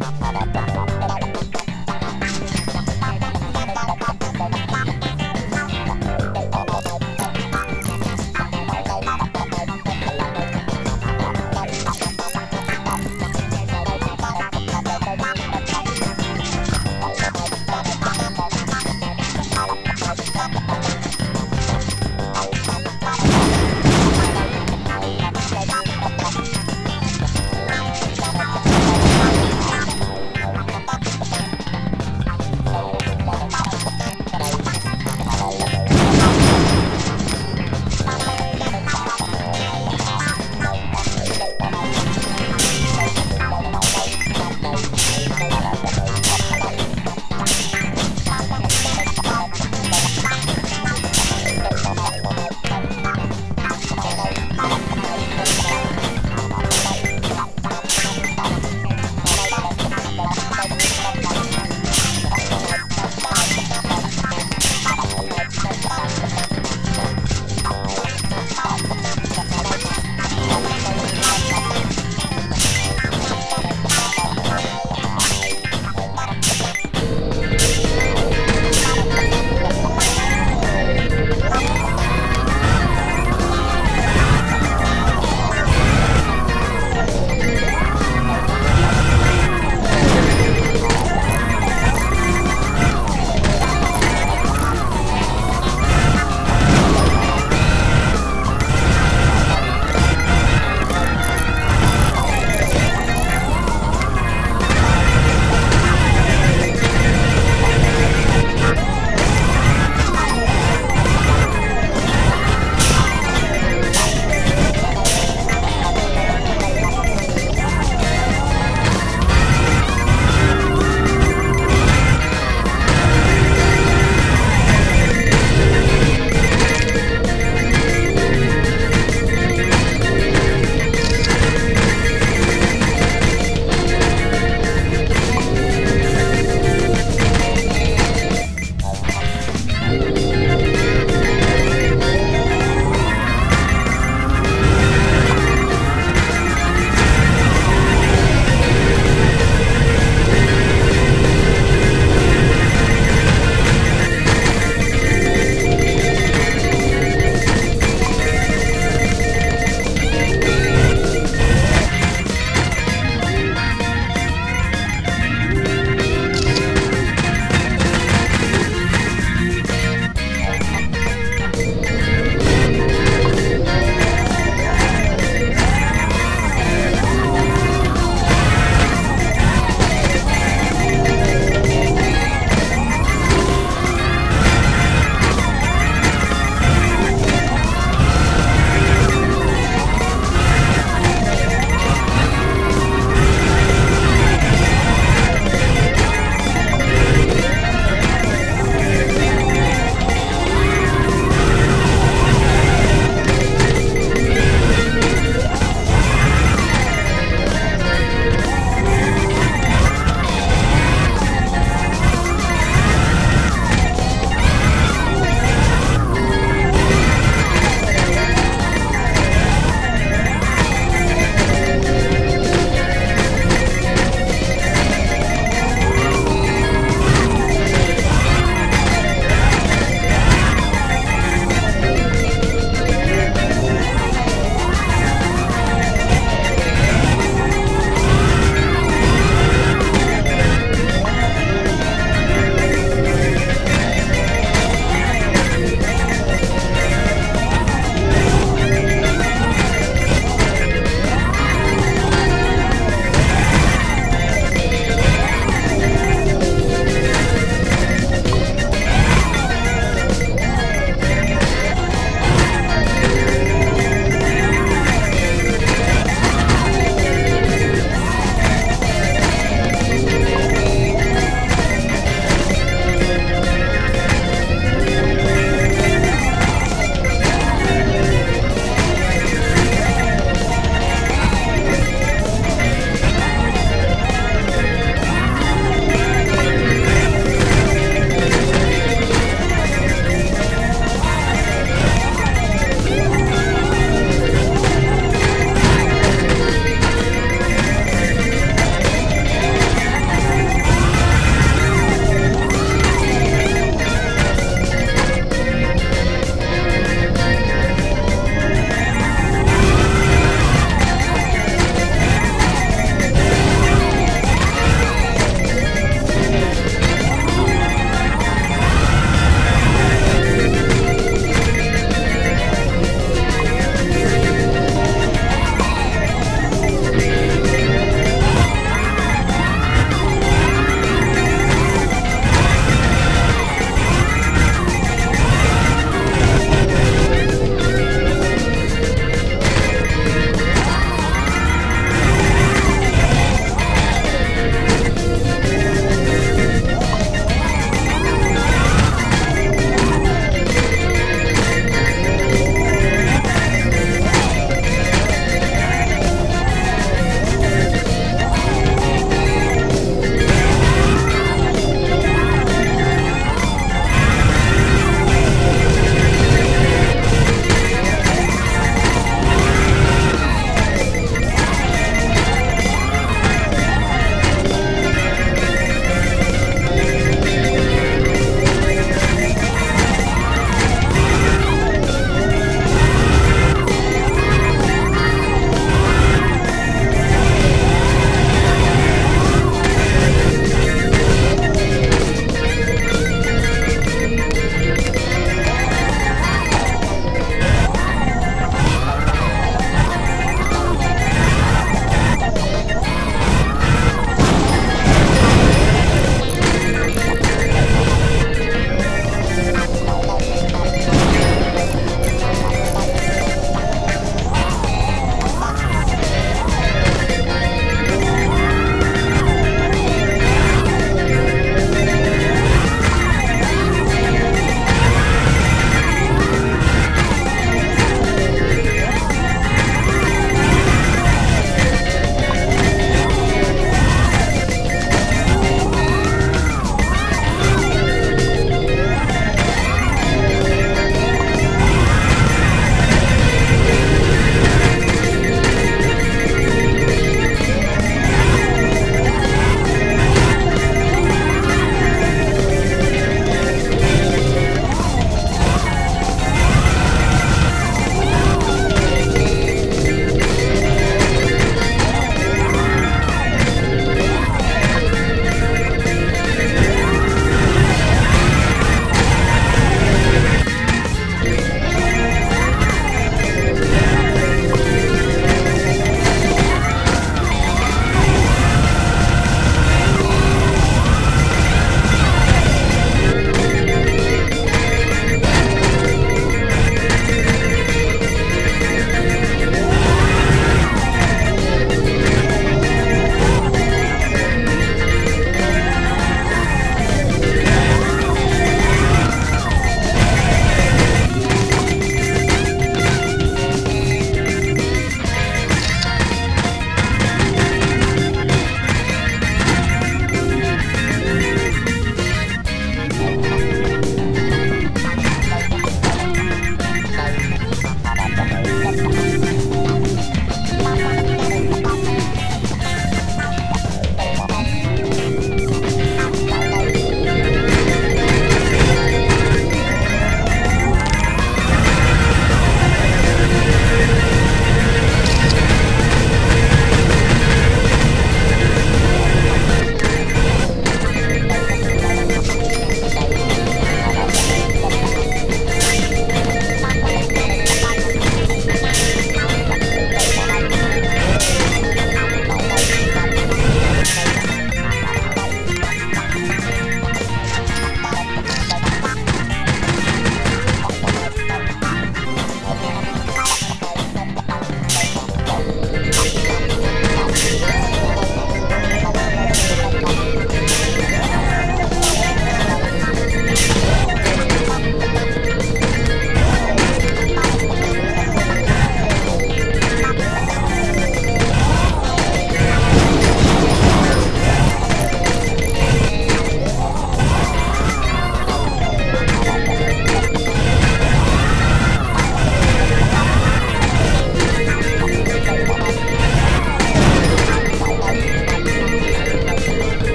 Ba-ba-ba-ba.